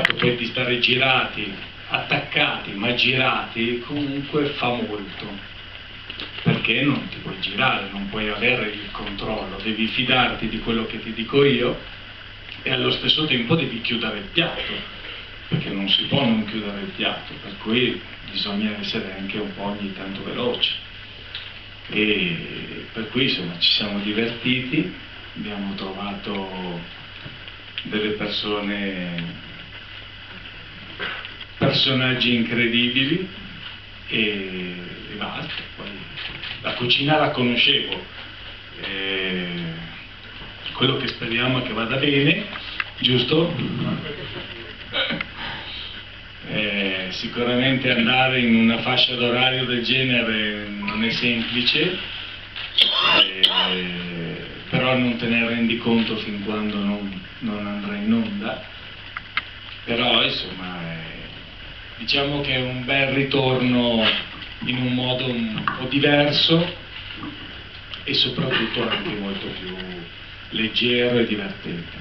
poi di stare girati, attaccati, ma girati, comunque fa molto. Perché non ti puoi girare, non puoi avere il controllo, devi fidarti di quello che ti dico io e allo stesso tempo devi chiudere il piatto, perché non si può non chiudere il piatto, per cui bisogna essere anche un po' ogni tanto veloci. E per cui insomma ci siamo divertiti, abbiamo trovato delle persone personaggi incredibili e, e basta. La cucina la conoscevo, e quello che speriamo è che vada bene, giusto? Eh, sicuramente andare in una fascia d'orario del genere non è semplice, eh, però non te ne rendi conto fin quando non, non andrà in onda, però insomma eh, diciamo che è un bel ritorno in un modo un po' diverso e soprattutto anche molto più leggero e divertente.